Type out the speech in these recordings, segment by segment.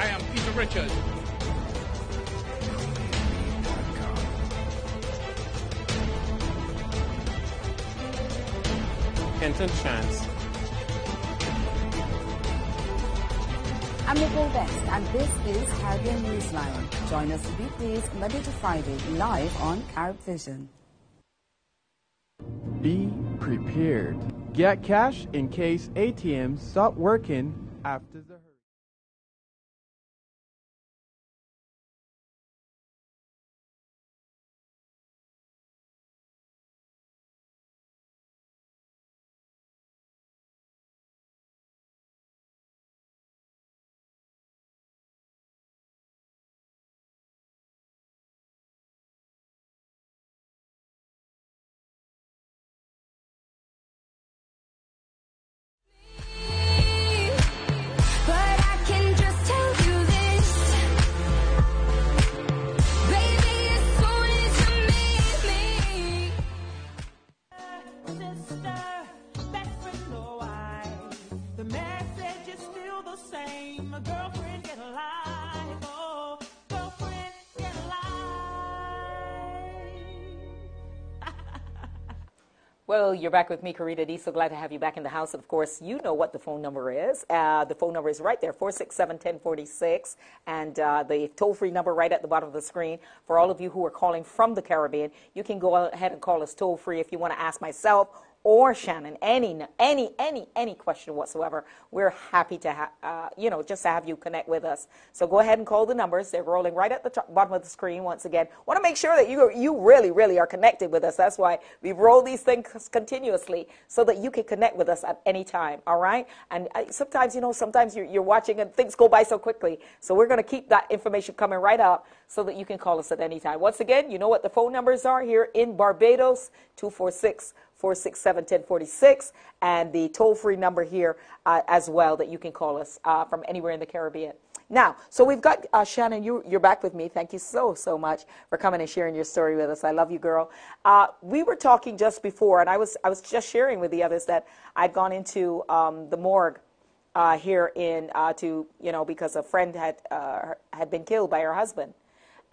I am Peter Richards. Kenton Chance. I'm Nicole Best, and this is Caribbean Newsline. Join us weekdays, Monday to Friday, live on Carib Vision. Be prepared. Get cash in case ATMs stop working after the Well, you're back with me, Carita Dee. So glad to have you back in the house. Of course, you know what the phone number is. Uh, the phone number is right there, 467-1046, and uh, the toll-free number right at the bottom of the screen. For all of you who are calling from the Caribbean, you can go ahead and call us toll-free if you want to ask myself or Shannon any any any any question whatsoever. We're happy to have uh, you know just to have you connect with us. So go ahead and call the numbers. They're rolling right at the top, bottom of the screen once again. Want to make sure that you you really really are connected with us. That's why we roll these things continuously so that you can connect with us at any time. All right. And uh, sometimes you know sometimes you're, you're watching and things go by so quickly. So we're going to keep that information coming right up so that you can call us at any time. Once again, you know what the phone numbers are here in Barbados: two four six. 467 1046, and the toll free number here uh, as well that you can call us uh, from anywhere in the Caribbean. Now, so we've got uh, Shannon, you, you're back with me. Thank you so, so much for coming and sharing your story with us. I love you, girl. Uh, we were talking just before, and I was, I was just sharing with the others that I'd gone into um, the morgue uh, here in uh, to you know because a friend had uh, had been killed by her husband,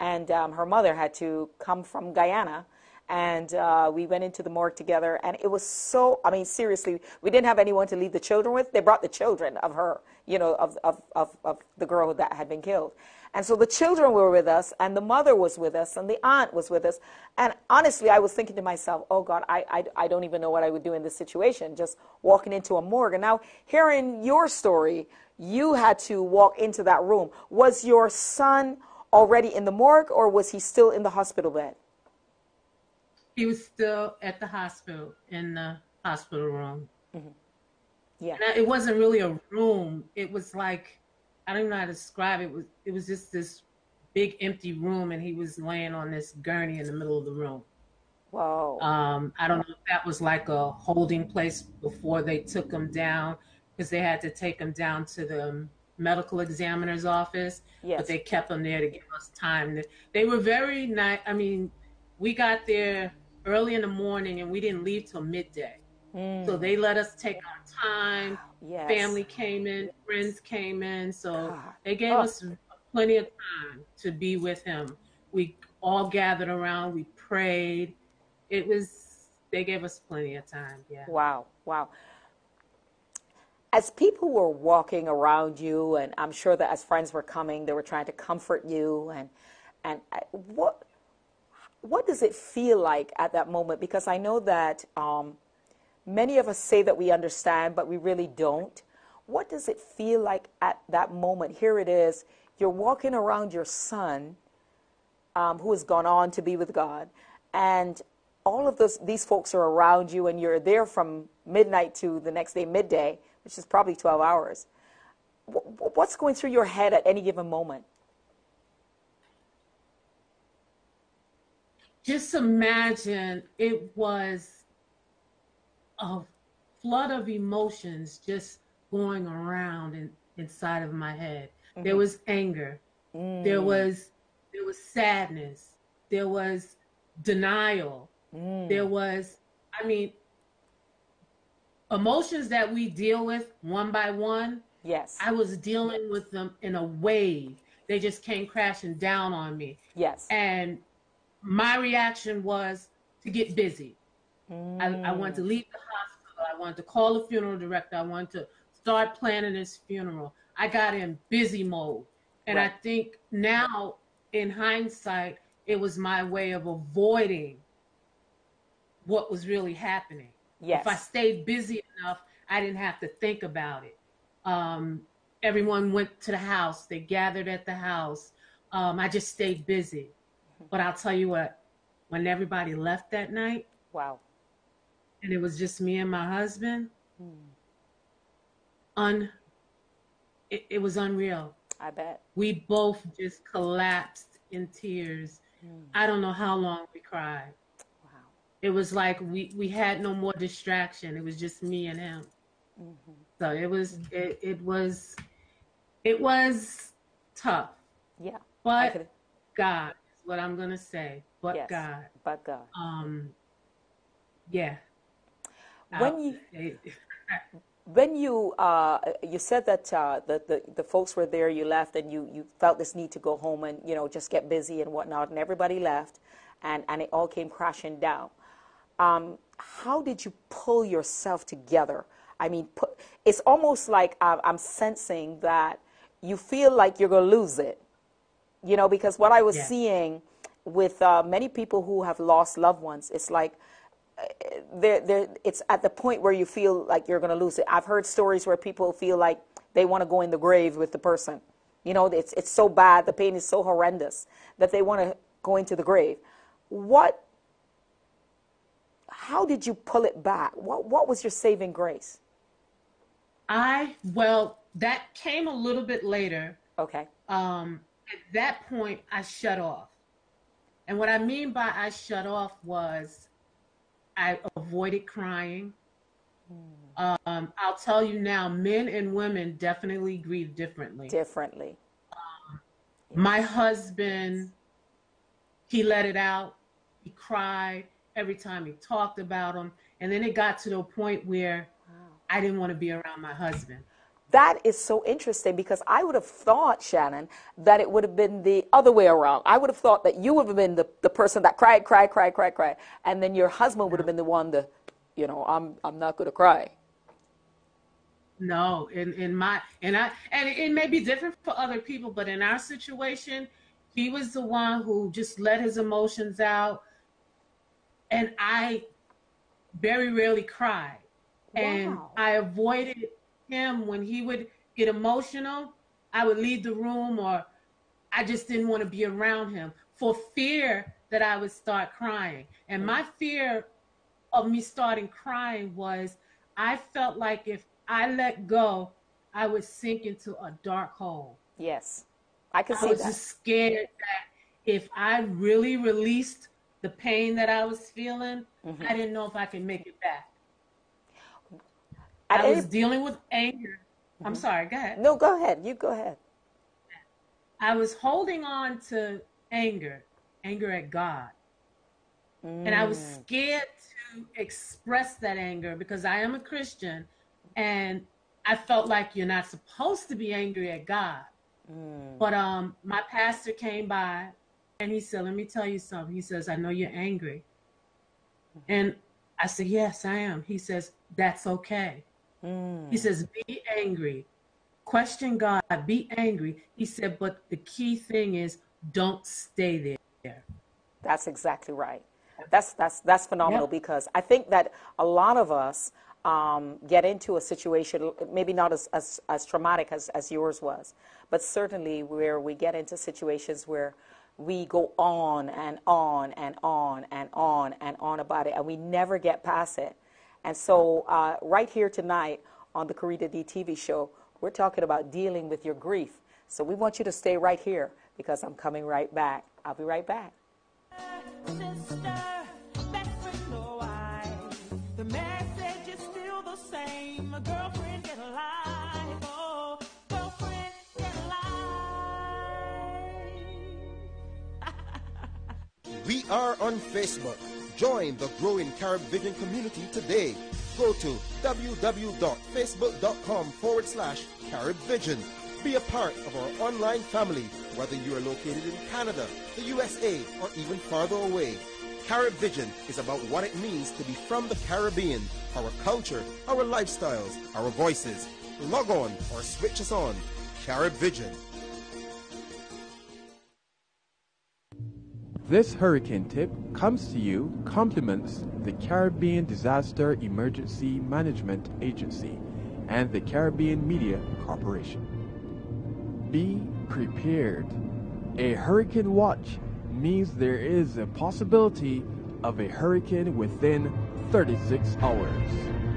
and um, her mother had to come from Guyana, and uh, we went into the morgue together, and it was so. I mean, seriously, we didn't have anyone to leave the children with. They brought the children of her, you know, of of of, of the girl that had been killed. And so the children were with us, and the mother was with us, and the aunt was with us. And honestly, I was thinking to myself, oh God, I, I, I don't even know what I would do in this situation, just walking into a morgue. And now, hearing your story, you had to walk into that room. Was your son already in the morgue, or was he still in the hospital bed? He was still at the hospital in the hospital room. Yeah. And it wasn't really a room. It was like I don't know how to describe it. it was it was just this big empty room and he was laying on this gurney in the middle of the room. Whoa. Um, I don't know if that was like a holding place before they took him down because they had to take him down to the medical examiner's office. Yes. But they kept him there to give us time. They were very nice. I mean, we got there early in the morning and we didn't leave till midday. So they let us take our time. Yes. Family came in, friends came in. So God. they gave Oh. us plenty of time to be with him. We all gathered around, we prayed. It was, they gave us plenty of time. Yeah. Wow, wow. As people were walking around you, and I'm sure that as friends were coming, they were trying to comfort you, and and uh, what what does it feel like at that moment? Because I know that um, many of us say that we understand, but we really don't. What does it feel like at that moment? Here it is. You're walking around your son, um, who has gone on to be with God, and all of those these folks are around you, and you're there from midnight to the next day midday, which is probably 12 hours. Wh- wh- What's going through your head at any given moment? Just imagine it was a flood of emotions just going around in, inside of my head. There mm-hmm. was anger. There mm. was there was sadness. There was denial. There mm. was I mean emotions that we deal with one by one. Yes. I was dealing with them in a wave. They just came crashing down on me. yes. And my reaction was to get busy. I, I wanted to leave the hospital. I wanted to call the funeral director. I wanted to start planning his funeral. I got in busy mode. And I think now, in hindsight, it was my way of avoiding what was really happening. yes. If I stayed busy enough, I didn't have to think about it. Um, everyone went to the house, they gathered at the house. Um, I just stayed busy. But I'll tell you what, when everybody left that night wow. and it was just me and my husband, hmm. un it, it was unreal. I bet. We both just collapsed in tears. Hmm. I don't know how long we cried. Wow. It was like we we had no more distraction. It was just me and him. Mm-hmm. So it was mm-hmm. it, it was it was tough. Yeah. But God what I'm gonna say. But yes. God. But God. Um yeah. When I'll- you it- when you uh, you said that uh, the, the the folks were there, you left, and you you felt this need to go home and you know just get busy and whatnot, and everybody left, and and it all came crashing down. Um, how did you pull yourself together? I mean, put, it's almost like uh, I'm sensing that you feel like you're going to lose it. You know, because what I was Yeah. seeing with uh, many people who have lost loved ones, it's like there, there, it's at the point where you feel like you're going to lose it. I've heard stories where people feel like they want to go in the grave with the person. You know, it's, it's so bad, the pain is so horrendous that they want to go into the grave. What, how did you pull it back? What, what was your saving grace? I well, that came a little bit later. Okay. um, at that point, I shut off. And what I mean by I shut off was I avoided crying. Um, I'll tell you now, men and women definitely grieve differently. Differently. My husband, he let it out. He cried every time he talked about him. And then it got to the point where I didn't want to be around my husband. That is so interesting because I would have thought, Shannon, that it would have been the other way around. I would have thought that you would have been the, the person that cried, cried, cried, cried, cried, and then your husband would have been the one that, you know, I'm I'm not going to cry. No, in in my and I and it, it may be different for other people, but in our situation, he was the one who just let his emotions out, and I very rarely cried, and I avoided him when he would get emotional. I would leave the room, or I just didn't want to be around him for fear that I would start crying, and my fear of me starting crying was I felt like if I let go, I would sink into a dark hole. Yes, I can I was that. just scared that if I really released the pain that I was feeling, Mm-hmm. I didn't know if I could make it back. At I was any- dealing with anger. I'm mm-hmm. sorry, go ahead. no, go ahead. You go ahead. I was holding on to anger, anger at God. And I was mm. scared to express that anger because I am a Christian and I felt like you're not supposed to be angry at God. Mm. But um my pastor came by and he said, "Let me tell you something." He says, "I know you're angry." Mm-hmm. And I said, "Yes, I am." He says, "That's okay." He says, "Be angry. Question God, be angry." He said, "But the key thing is don't stay there." That's exactly right. That's that's that's phenomenal Yep. because I think that a lot of us um, get into a situation, maybe not as, as, as traumatic as, as yours was, but certainly where we get into situations where we go on and on and on and on and on about it, and we never get past it. And so, uh, right here tonight on the Carita Dee TV show, we're talking about dealing with your grief. So, we want you to stay right here because I'm coming right back. I'll be right back. We are on Facebook. Join the growing Carib Vision community today. Go to www.facebook.com forward slash Carib Vision. Be a part of our online family, whether you are located in Canada, the USA, or even farther away. Carib Vision is about what it means to be from the Caribbean, our culture, our lifestyles, our voices. Log on or switch us on. Carib Vision. This hurricane tip comes to you compliments the Caribbean Disaster Emergency Management Agency and the Caribbean Media Corporation. Be prepared. A hurricane watch means there is a possibility of a hurricane within 36 hours.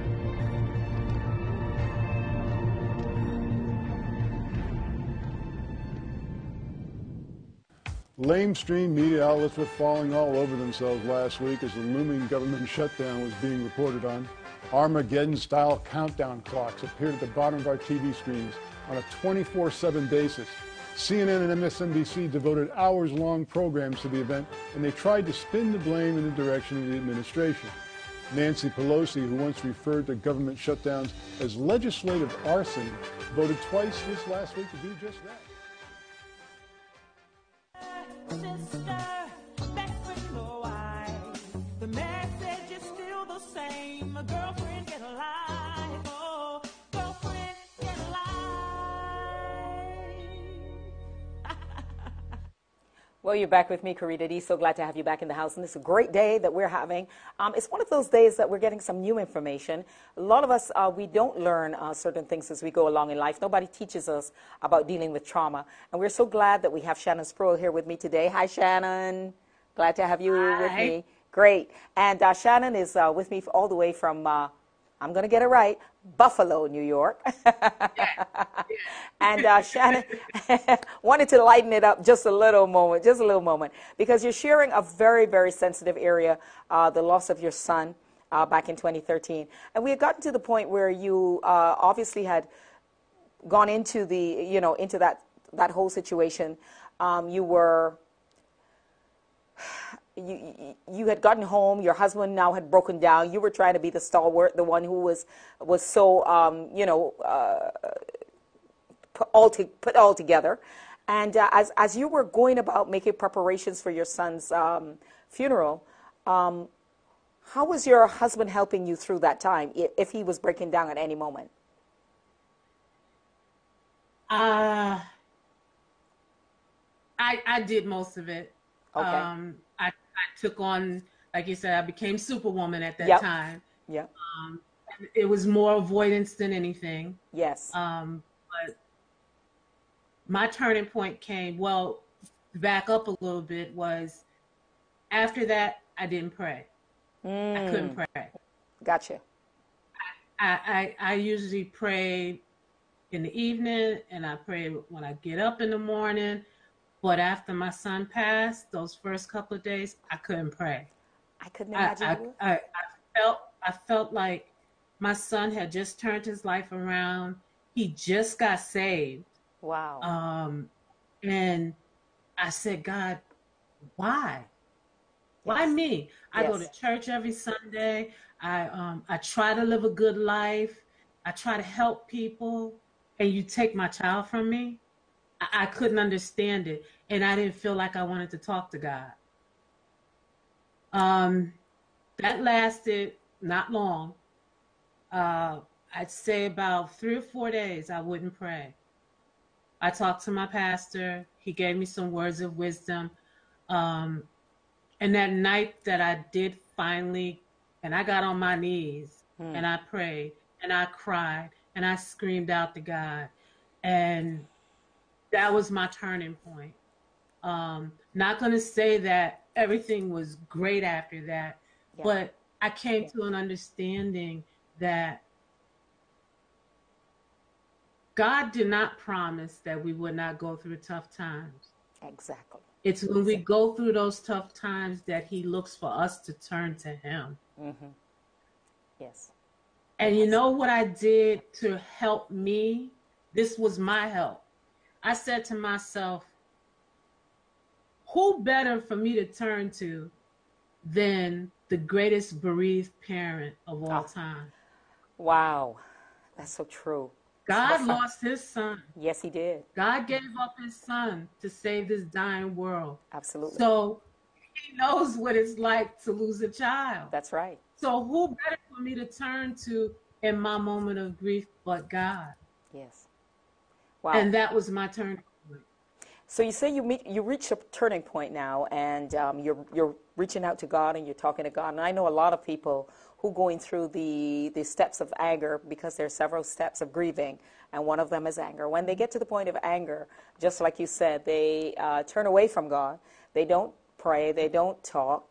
Lamestream media outlets were falling all over themselves last week as the looming government shutdown was being reported on. Armageddon-style countdown clocks appeared at the bottom of our TV screens on a 24-7 basis. CNN and MSNBC devoted hours-long programs to the event, and they tried to spin the blame in the direction of the administration. Nancy Pelosi, who once referred to government shutdowns as legislative arson, voted twice this last week to do just that. Girlfriend get alive. Well, you're back with me, Carita Dee. So glad to have you back in the house. And it's a great day that we're having. Um, it's one of those days that we're getting some new information. A lot of us, uh, we don't learn uh, certain things as we go along in life. Nobody teaches us about dealing with trauma. And we're so glad that we have Shannon Spruill here with me today. Hi, Shannon. Glad to have you with me. Great. And uh, Shannon is uh, with me all the way from, uh, I'm going to get it right, Buffalo, New York. and uh, Shannon wanted to lighten it up just a little moment, just a little moment, because you're sharing a very, very sensitive area, uh, the loss of your son uh, back in 2013. And we had gotten to the point where you uh, obviously had gone into the, you know, into that, that whole situation. Um, you were you, you- had gotten home. Your husband now had broken down. You were trying to be the stalwart, the one who was was so um, you know uh, put all to, put all together. And uh, as as you were going about making preparations for your son's um, funeral, um, how was your husband helping you through that time? If he was breaking down at any moment. Uh, I I did most of it. Okay. I, took on, like you said, I became Superwoman at that Yep. time. Yeah. Um, it was more avoidance than anything. Yes. Um, but my turning point came, well, back up a little bit, was after that, I didn't pray. I couldn't pray. Gotcha. I, I, I usually pray in the evening and I pray when I get up in the morning. But after my son passed, those first couple of days, I couldn't pray. I couldn't imagine. I, would. I, I felt I felt like my son had just turned his life around. He just got saved. wow. Um, and I said, God, why? Why Yes. me? I go to church every Sunday. I um I try to live a good life. I try to help people, and you take my child from me. I, I couldn't understand it, and I didn't feel like I wanted to talk to God. Um, that lasted not long. Uh, I'd say about three or four days. I wouldn't pray. I talked to my pastor. He gave me some words of wisdom. Um, and that night that I did finally, and I got on my knees and I prayed and I cried and I screamed out to God. And that was my turning point. Um, not going to say that everything was great after that, Yeah. but I came to an understanding that God did not promise that we would not go through tough times. Exactly. It's when we go through those tough times that He looks for us to turn to Him. Mm-hmm. Yes. And you know what I did to help me? This was my help. I said to myself, who better for me to turn to than the greatest bereaved parent of all Ah. time. Wow. That's so true. God lost his son. Yes, he did. God gave up his son to save this dying world. Absolutely. So he knows what it's like to lose a child. That's right. So who better for me to turn to in my moment of grief but God? Yes. Wow. And that was my turn. So you say you meet, you reach a turning point now, and um, you're you're reaching out to God and you're talking to God. And I know a lot of people who going through the the steps of anger because there are several steps of grieving, and one of them is anger. When they get to the point of anger, just like you said, they uh, turn away from God. They don't pray. They don't talk.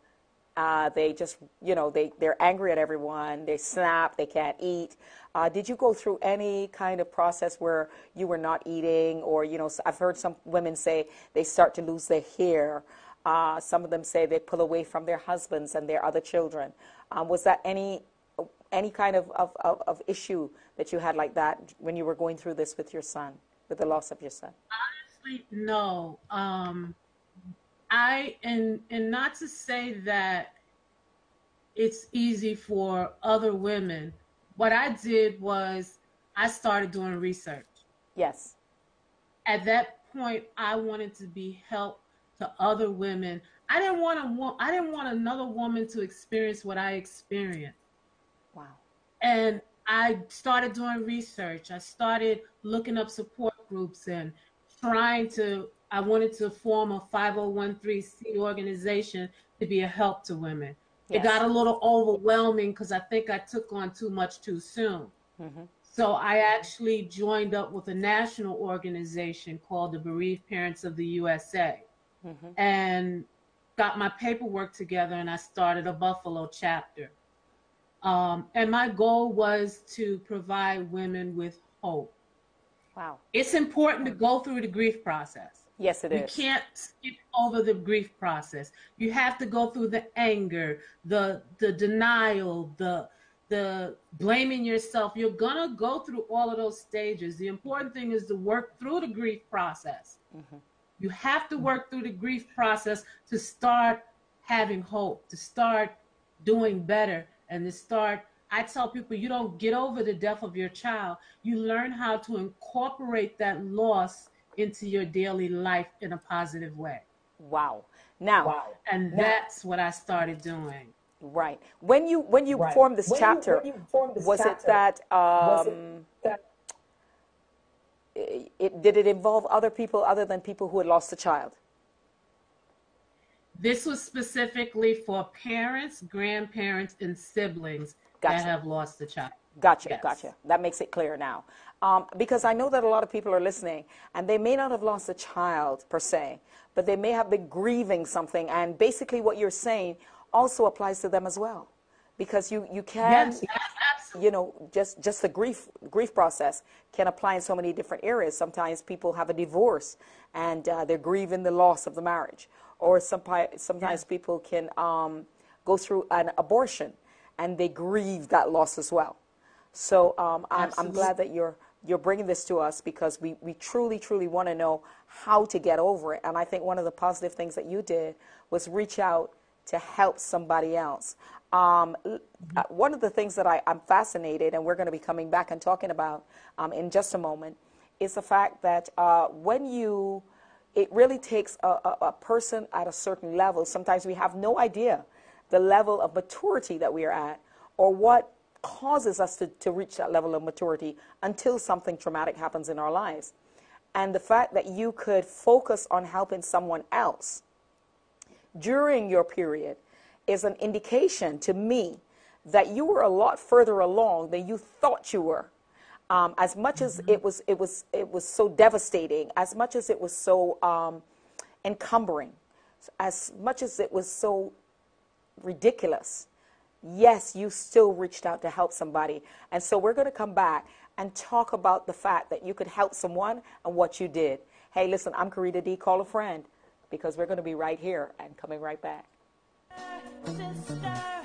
Uh, they just, you know, they, they're angry at everyone. They snap. They can't eat. Uh, did you go through any kind of process where you were not eating? Or, you know, I've heard some women say they start to lose their hair. Uh, some of them say they pull away from their husbands and their other children. Um, was that any any kind of, of, of, of issue that you had like that when you were going through this with your son, with the loss of your son? Honestly, no. Um, I and and not to say that it's easy for other women. What I did was I started doing research. Yes. At that point, I wanted to be help to other women. I didn't want a wo- I didn't want another woman to experience what I experienced. Wow. and I started doing research. I started looking up support groups and trying to. I wanted to form a 5013C organization to be a help to women. It got a little overwhelming because I think I took on too much too soon. So I actually joined up with a national organization called the Bereaved Parents of the USA and got my paperwork together and I started a Buffalo chapter. Um, and my goal was to provide women with hope. Wow. It's important to go through the grief process. Yes, it You is. can't skip over the grief process. You have to go through the anger, the the denial, the the blaming yourself. You're gonna go through all of those stages. The important thing is to work through the grief process. Mm-hmm. You have to work through the grief process to start having hope, to start doing better, and to start. I tell people you don't get over the death of your child. You learn how to incorporate that loss into your daily life in a positive way. Wow. Now, wow. And that's what I started doing. Right. When you when you Right. formed this When chapter, when you formed this was it chapter, that Was it um, that it, did it involve other people other than people who had lost a child? This was specifically for parents, grandparents, and siblings Gotcha. that have lost a child. Gotcha, Yes. gotcha. That makes it clear now. Um, because I know that a lot of people are listening and they may not have lost a child per se, but they may have been grieving something. And basically, what you're saying also applies to them as well. Because you, you can, Yes, you know, just, just the grief, grief process can apply in so many different areas. Sometimes people have a divorce and uh, they're grieving the loss of the marriage. Or some, sometimes people can um, go through an abortion and they grieve that loss as well. So um, I'm, I'm glad that you're you're bringing this to us because we, we truly truly want to know how to get over it. And I think one of the positive things that you did was reach out to help somebody else. Um, uh, one of the things that I, I'm fascinated, and we're going to be coming back and talking about um, in just a moment, is the fact that uh, when you, it really takes a, a, a person at a certain level. Sometimes we have no idea the level of maturity that we are at or what causes us to, to reach that level of maturity until something traumatic happens in our lives. And the fact that you could focus on helping someone else during your period is an indication to me that you were a lot further along than you thought you were. Um, as much as it was, it was, it was so devastating. As much as it was so um, encumbering. As much as it was so ridiculous. Yes, you still reached out to help somebody. And so we're going to come back and talk about the fact that you could help someone and what you did. Hey, listen, I'm Carita Dee. Call a friend because we're going to be right here and coming right back. Sister,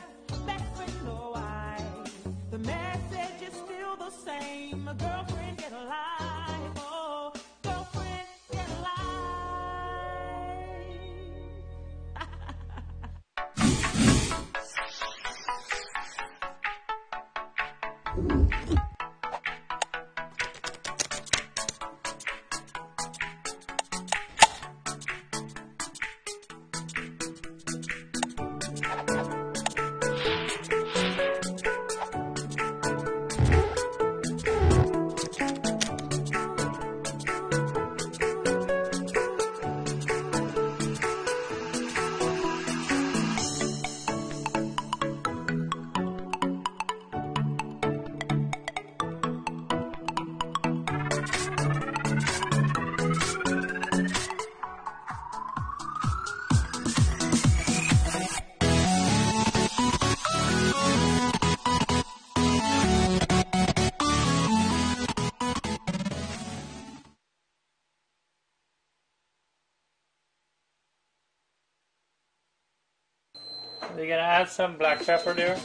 add some black pepper there.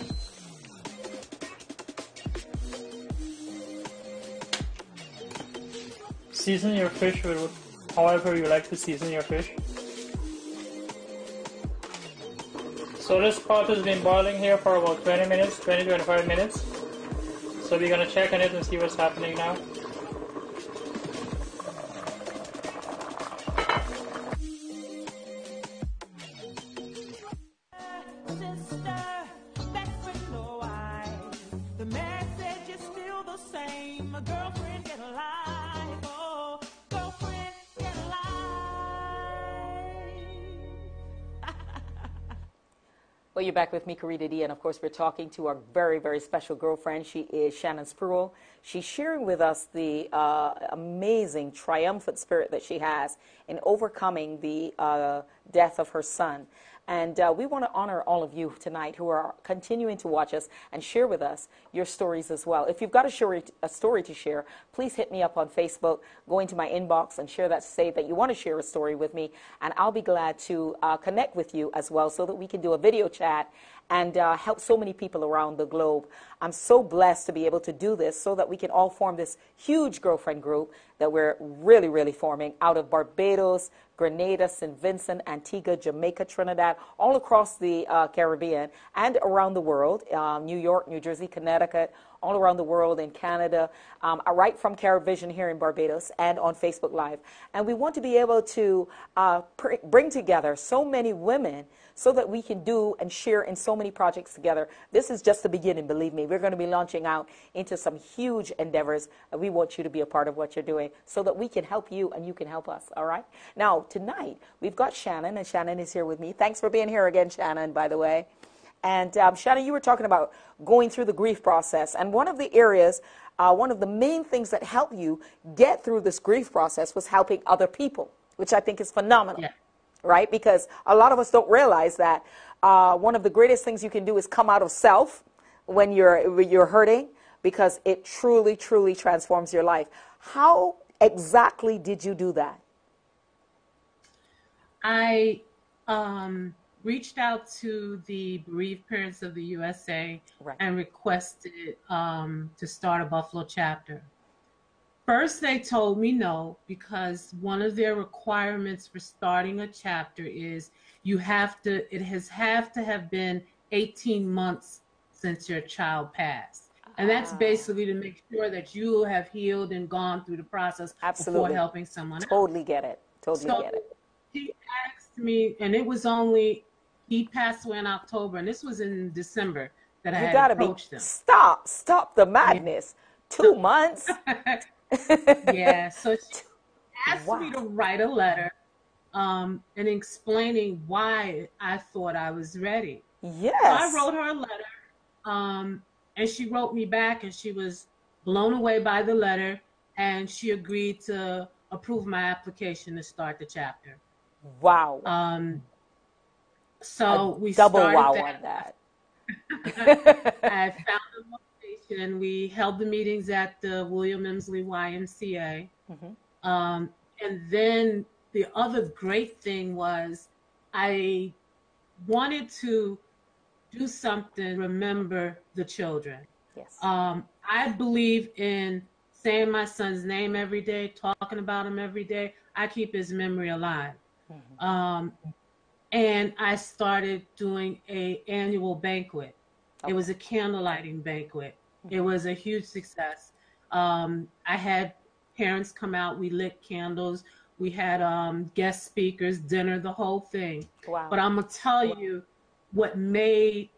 Season your fish with however you like to season your fish. So this pot has been boiling here for about 20 minutes, 20 25 minutes. So we're gonna check on it and see what's happening now. You're back with me, Carita Dee, and of course, we're talking to our very, very special girlfriend. She is Shannon Spruill. She's sharing with us the uh, amazing, triumphant spirit that she has in overcoming the uh, death of her son. And uh, we want to honor all of you tonight who are continuing to watch us and share with us your stories as well. If you've got a story, a story to share, please hit me up on Facebook, go into my inbox and share that, say that you want to share a story with me, and I'll be glad to uh, connect with you as well so that we can do a video chat and uh, help so many people around the globe. I'm so blessed to be able to do this so that we can all form this huge girlfriend group that we're really, really forming out of Barbados, Grenada, St. Vincent, Antigua, Jamaica, Trinidad, all across the uh, Caribbean and around the world um, New York, New Jersey, Connecticut, all around the world in Canada, um, right from Carib Vision here in Barbados and on Facebook Live. And we want to be able to uh, bring together so many women so that we can do and share in so many projects together. This is just the beginning, believe me. We're going to be launching out into some huge endeavors. We want you to be a part of what you're doing so that we can help you and you can help us, all right? Now, tonight, we've got Shannon, and Shannon is here with me. Thanks for being here again, Shannon, by the way. And um, Shannon, you were talking about going through the grief process. And one of the areas, uh, one of the main things that helped you get through this grief process was helping other people, which I think is phenomenal, Yeah. Right? Because a lot of us don't realize that uh, one of the greatest things you can do is come out of self when you're, when you're hurting because it truly, truly transforms your life. How exactly did you do that? I um, reached out to the bereaved parents of the USA Right. and requested um, to start a Buffalo chapter. First, they told me no because one of their requirements for starting a chapter is you have to, it has have to have been 18 months since your child passed. And that's Ah. basically to make sure that you have healed and gone through the process Absolutely. before helping someone else. Totally get it. Totally So get it. he asked me, and it was only he passed away in October, and this was in December that I had gotta be approached him. stop, stop the madness. Two months. yeah, so she asked me to write a letter, um, and explaining why I thought I was ready. Yes. So I wrote her a letter, um, and she wrote me back, and she was blown away by the letter, and she agreed to approve my application to start the chapter. Wow. Um, so we Double started wow that. on that. I found a location. We held the meetings at the William Emslie YMCA. Mhm. Um, and then the other great thing was I wanted to do something, remember the children. Yes. Um, I believe in saying my son's name every day, talking about him every day. I keep his memory alive. Um, and I started doing a annual banquet. It was a candle lighting banquet. It was a huge success. Um, I had parents come out. We lit candles. We had um, guest speakers, dinner, the whole thing. Wow. But I'm gonna tell you what made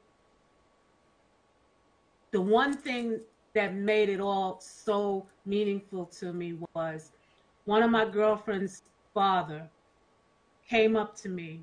the one thing that made it all so meaningful to me was one of my girlfriend's father came up to me.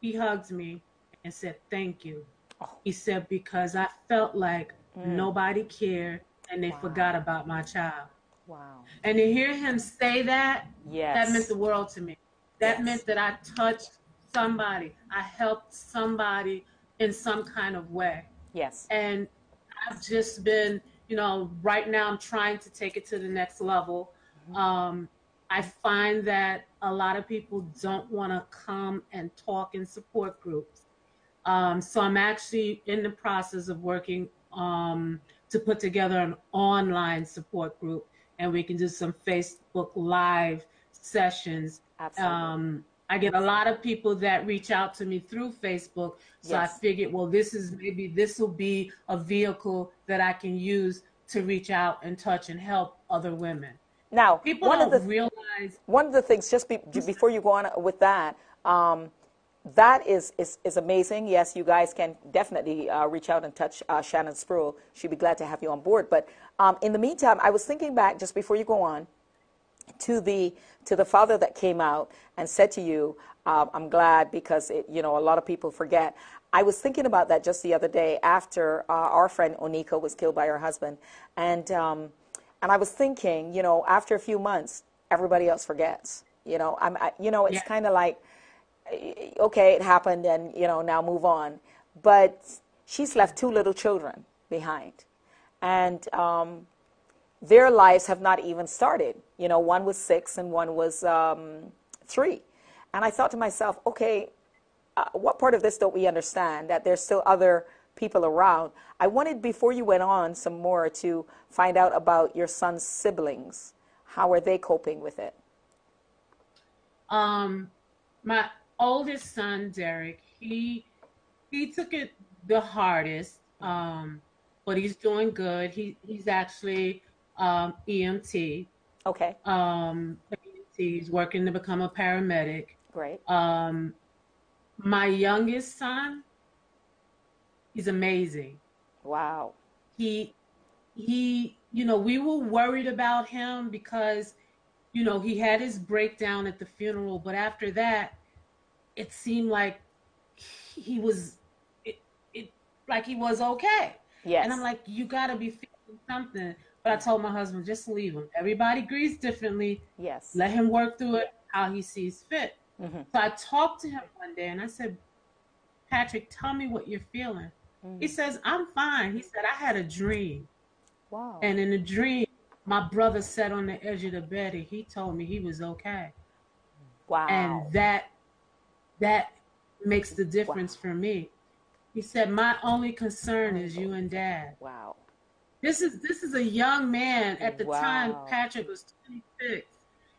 He hugged me and said, Thank you. Oh. He said, Because I felt like nobody cared and they Wow. forgot about my child. wow. And to hear him say that, Yes. that meant the world to me. That Yes. meant that I touched somebody. I helped somebody in some kind of way. Yes. And I've just been, you know, right now I'm trying to take it to the next level. Um, I find that a lot of people don't want to come and talk in support groups. Um, so I'm actually in the process of working um, to put together an online support group, and we can do some Facebook Live sessions. Absolutely. Um, I get a lot of people that reach out to me through Facebook, so Yes. I figured, well, this is maybe this will be a vehicle that I can use to reach out and touch and help other women. Now, People one don't of the realize one of the things just be, before you go on with that um, that is, is is amazing. Yes you guys can definitely uh, reach out and touch uh, shannon spruill she'd be glad to have you on board. But um, in the meantime i was thinking back just before you go on to the to the father that came out and said to you um, i'm glad because it, you know a lot of people forget. I was thinking about that just the other day after uh, our friend onika was killed by her husband. And um, and i was thinking you know after a few months everybody else forgets. You know i'm I, you know it's Yeah. kind of like okay it happened and you know now move on but she's left two little children behind and um, their lives have not even started. You know, one was six and one was um, three. And I thought to myself, okay, uh, what part of this don't we understand? That there's still other people around. I wanted, before you went on some more, to find out about your son's siblings. How are they coping with it? um my oldest son Derek he he took it the hardest um but he's doing good. He he's actually um EMT Okay, um he's working to become a paramedic. Great. um my youngest son he's amazing. Wow. he he you know we were worried about him because you know he had his breakdown at the funeral but after that it seemed like he was it, it like he was okay Yes. and i'm like you got to be feeling something but i told my husband just leave him everybody grieves differently yes. let him work through it how he sees fit Mhm. so i talked to him one day and i said patrick tell me what you're feeling Mm. he says i'm fine he said i had a dream Wow. and in the dream, my brother sat on the edge of the bed and he told me he was okay. wow. And that that makes the difference for me. He said, My only concern is you and dad. wow. This is this is a young man. At the time, Wow. Patrick was 26.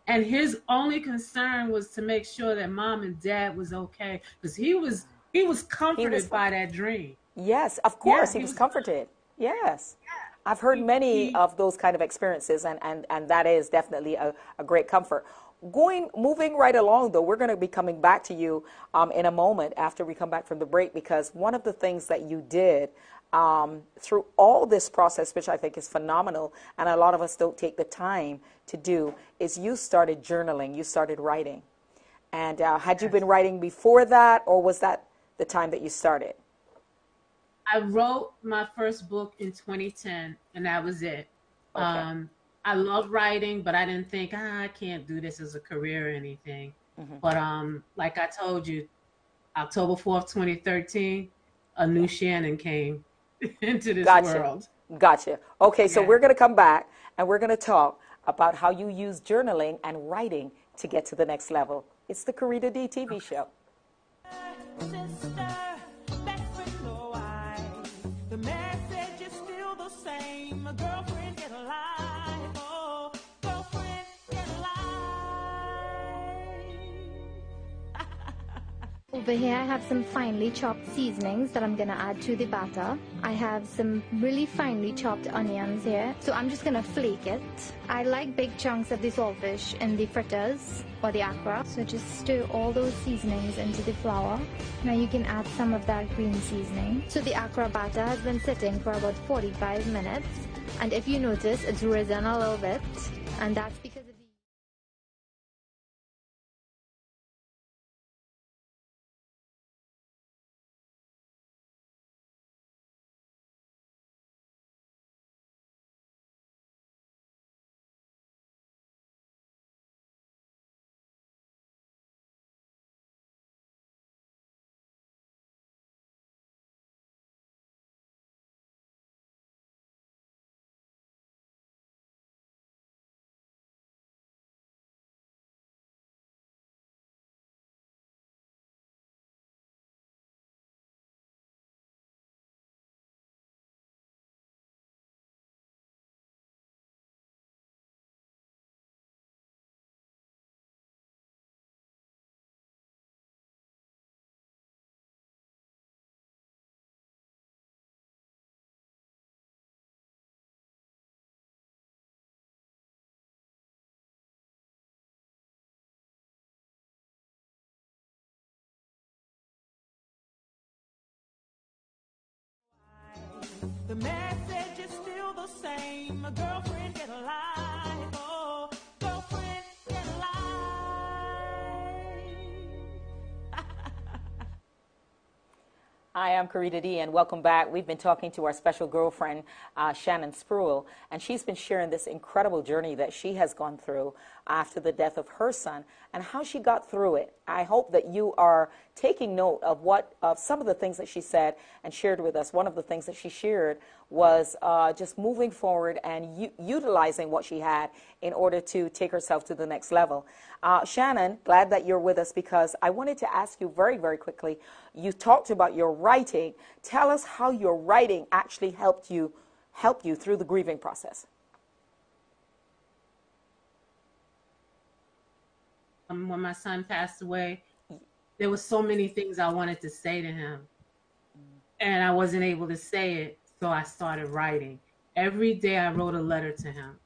And his only concern was to make sure that mom and dad was okay. Because he was he was comforted by that dream. Yes, of course, he he was was- comforted. Yes. I've heard many he- of those kind of experiences, and, and, and that is definitely a, a great comfort. Going, moving right along, though, we're going to be coming back to you um, in a moment after we come back from the break, because one of the things that you did um, through all this process, which I think is phenomenal, and a lot of us don't take the time to do, is you started journaling, you started writing. And uh, had you been writing before that, or was that the time that you started? I wrote my first book in 2010, and that was it. Okay. Um, I love writing, but I didn't think ah, I can't do this as a career or anything. Mm-hmm. But um, like I told you, October 4th, 2013, a new Shannon came into this Gotcha. world. Gotcha. Okay, so Yeah. we're going to come back and we're going to talk about how you use journaling and writing to get to the next level. It's the Carita Dee TV show. Sister, best Over here, I have some finely chopped seasonings that I'm gonna add to the batter. I have some really finely chopped onions here, so I'm just gonna flake it. I like big chunks of the saltfish in the fritters or the akra, so just stir all those seasonings into the flour. Now you can add some of that green seasoning. So the akra batter has been sitting for about 45 minutes, and if you notice, it's risen a little bit, and that's because The message is still the same. A girlfriend get. Oh, girlfriend get. Hi, I'm Carita Dee, and welcome back. We've been talking to our special girlfriend, uh, Shannon Spruill, and she's been sharing this incredible journey that she has gone through after the death of her son and how she got through it. I hope that you are taking note of what of some of the things that she said and shared with us. One of the things that she shared was uh, just moving forward and u- utilizing what she had in order to take herself to the next level. Uh, Shannon, glad that you're with us because I wanted to ask you very, very quickly. You talked about your writing. Tell us how your writing actually helped you help you through the grieving process. Um, when my son passed away, there was so many things I wanted to say to him, and I wasn't able to say it, so I started writing. Every day I wrote a letter to him.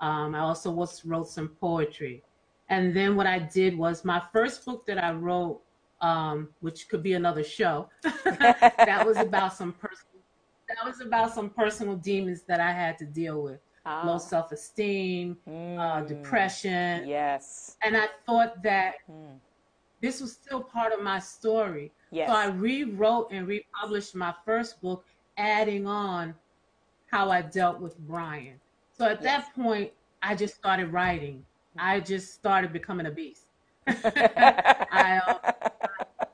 Um, I also was, wrote some poetry, and then what I did was my first book that I wrote, um, which could be another show, that was about some personal. That was about some personal demons that I had to deal with Ah. low self esteem, uh, depression. Yes. And I thought that this was still part of my story. Yes. So I rewrote and republished my first book, adding on how I dealt with Brian. So at that point, I just started writing. I just started becoming a beast. I, uh,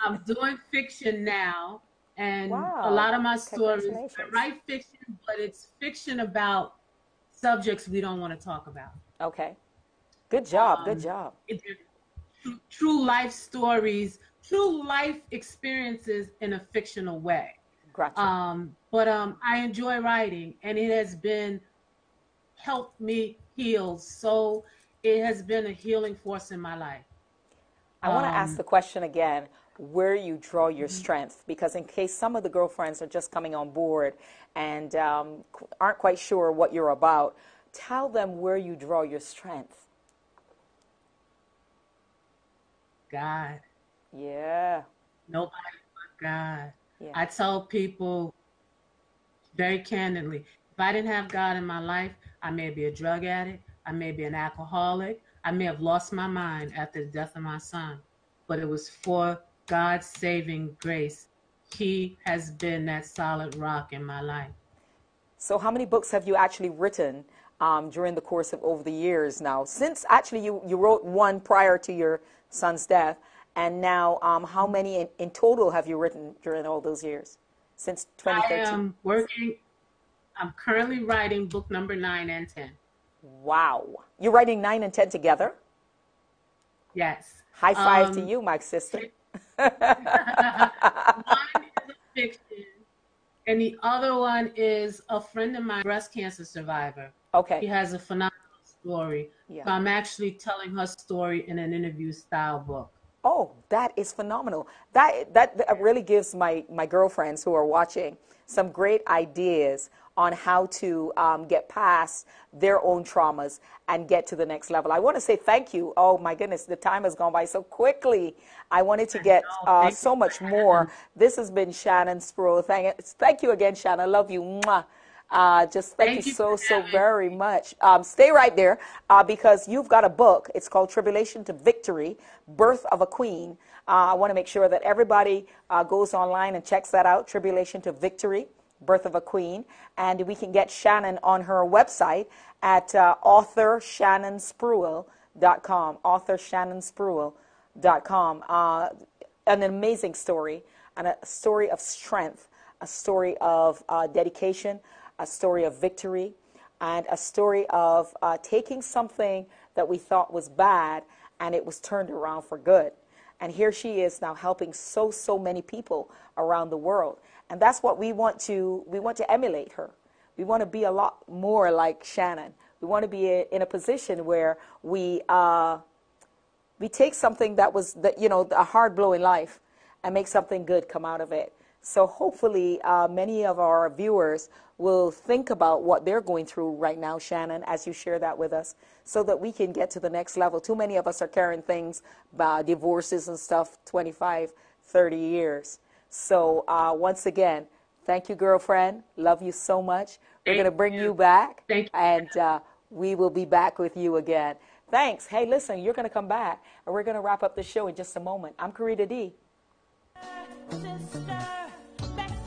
I'm doing fiction now, and Wow. a lot of my stories, I write fiction, but it's fiction about subjects we don't want to talk about. Okay. Good job. Good Um, job. It- true, true life stories, true life experiences in a fictional way. Gotcha. Um, but um, I enjoy writing, and it has been helped me heal. So it has been a healing force in my life. I want to ask Um, the question again where you draw your strength, because in case some of the girlfriends are just coming on board and um, aren't quite sure what you're about, tell them where you draw your strength. God, Yeah. nobody but God. Yeah. I tell people very candidly if I didn't have God in my life, I may be a drug addict, I may be an alcoholic, I may have lost my mind after the death of my son. But it was for God's saving grace. He has been that solid rock in my life. So, how many books have you actually written um, during the course of over the years now? Since actually you, you wrote one prior to your son's death, and now um, how many in, in total have you written during all those years? Since 2013? I 2013? am working, I'm currently writing book number nine and 10. Wow. You're writing 9 and 10 together? Yes. High five to Um, you, my sister. One is a fiction, and the other one is a friend of mine, breast cancer survivor. Okay. She has a phenomenal story. Yeah. So I'm actually telling her story in an interview style book. Oh, that is phenomenal. That that, that really gives my my girlfriends who are watching some great ideas on how to um, get past their own traumas and get to the next level. I want to say thank you. Oh my goodness, the time has gone by so quickly. I wanted to get uh, so much more. This has been Shannon Spruill. Thank, thank you again, Shannon. I love you. Mwah. Uh, just thank, Thank you you so, so very much. Um, stay right there uh, because you've got a book. It's called Tribulation to Victory Birth of a Queen. Uh, I want to make sure that everybody uh, goes online and checks that out Tribulation to Victory Birth of a Queen. And we can get Shannon on her website at uh, authorshannonspruill.com. Authorshannonspruill.com. Uh, an amazing story and a story of strength, a story of uh, dedication, a story of victory, and a story of uh, taking something that we thought was bad and it was turned around for good. And here she is now helping so, so many people around the world. And that's what we want to, we want to emulate her. We want to be a lot more like Shannon. We want to be a, in a position where we, uh, we take something that was, the, you know, a hard blow in life and make something good come out of it. So hopefully, uh, many of our viewers will think about what they're going through right now, Shannon, as you share that with us, so that we can get to the next level. Too many of us are carrying things, uh, divorces and stuff, 25, 30 years. So uh, once again, Thank you, girlfriend. Love you so much. We're going to bring you. you back, Thank you. and uh, we will be back with you again. Thanks. Hey, listen, you're going to come back, and we're going to wrap up the show in just a moment. I'm Carita Dee. Sister, best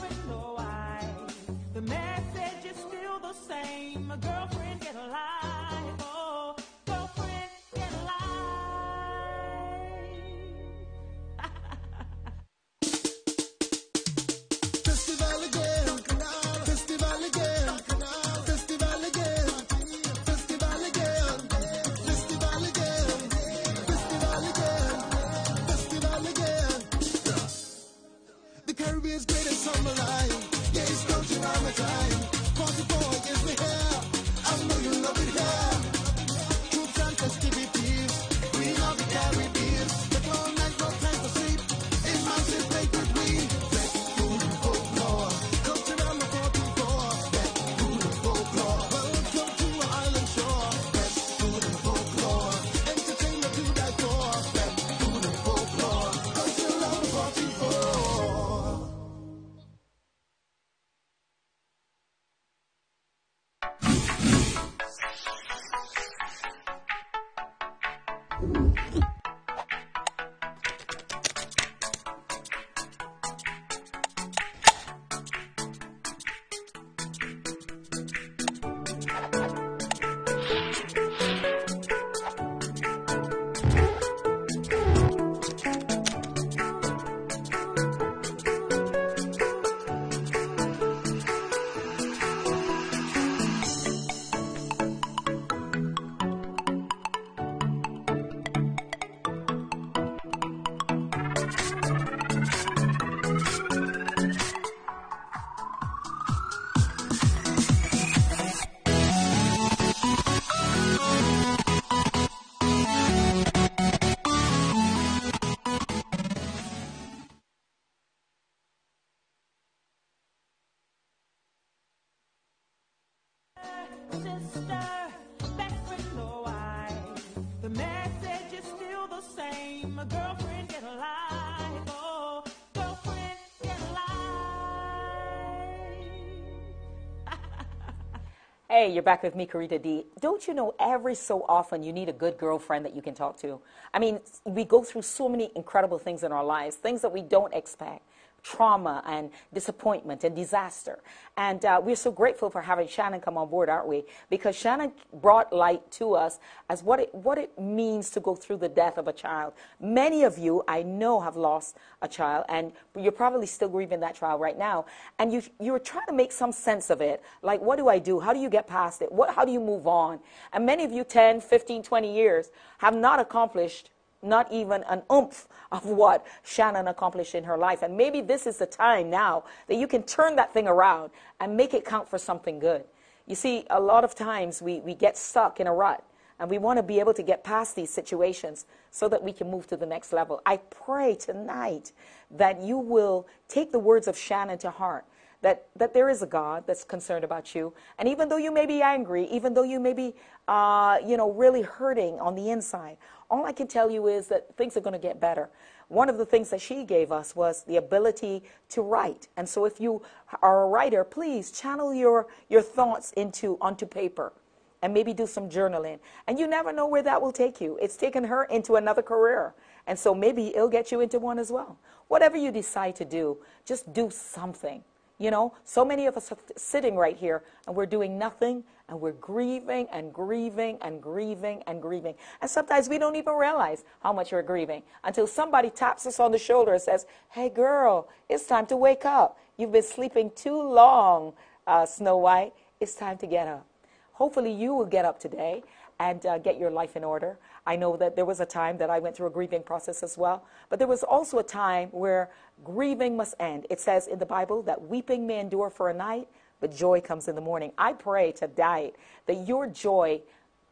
Hey, you're back with me, Carita Dee. Don't you know every so often you need a good girlfriend that you can talk to? I mean, we go through so many incredible things in our lives, things that we don't expect. Trauma and disappointment and disaster. And uh, we're so grateful for having Shannon come on board, aren't we? Because Shannon brought light to us as what it, what it means to go through the death of a child. Many of you, I know, have lost a child, and you're probably still grieving that child right now. And you, you're trying to make some sense of it. Like, what do I do? How do you get past it? What, how do you move on? And many of you, 10, 15, 20 years, have not accomplished not even an oomph of what Shannon accomplished in her life. And maybe this is the time now that you can turn that thing around and make it count for something good. You see, a lot of times we, we get stuck in a rut and we want to be able to get past these situations so that we can move to the next level. I pray tonight that you will take the words of Shannon to heart. That, that there is a God that's concerned about you. And even though you may be angry, even though you may be, uh, you know, really hurting on the inside, all I can tell you is that things are going to get better. One of the things that she gave us was the ability to write. And so if you are a writer, please channel your, your thoughts into onto paper and maybe do some journaling. And you never know where that will take you. It's taken her into another career. And so maybe it'll get you into one as well. Whatever you decide to do, just do something. You know, so many of us are sitting right here and we're doing nothing and we're grieving and grieving and grieving and grieving. And sometimes we don't even realize how much we're grieving until somebody taps us on the shoulder and says, Hey, girl, it's time to wake up. You've been sleeping too long, uh, Snow White. It's time to get up. Hopefully, you will get up today and uh, get your life in order. I know that there was a time that I went through a grieving process as well, but there was also a time where grieving must end. It says in the Bible that weeping may endure for a night, but joy comes in the morning. I pray to tonight that your joy,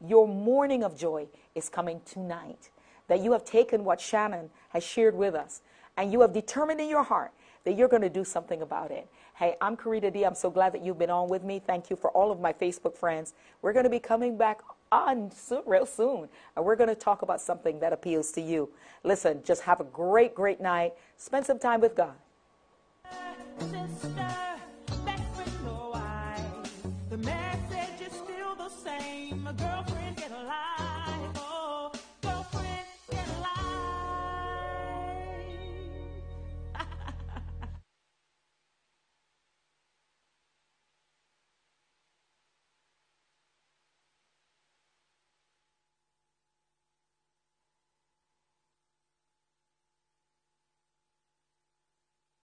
your morning of joy, is coming tonight. That you have taken what Shannon has shared with us and you have determined in your heart that you're going to do something about it. Hey, I'm Carita Dee. I'm so glad that you've been on with me. Thank you for all of my Facebook friends. We're going to be coming back on soon, real soon. And we're going to talk about something that appeals to you. Listen, just have a great, great night. Spend some time with God. Sister,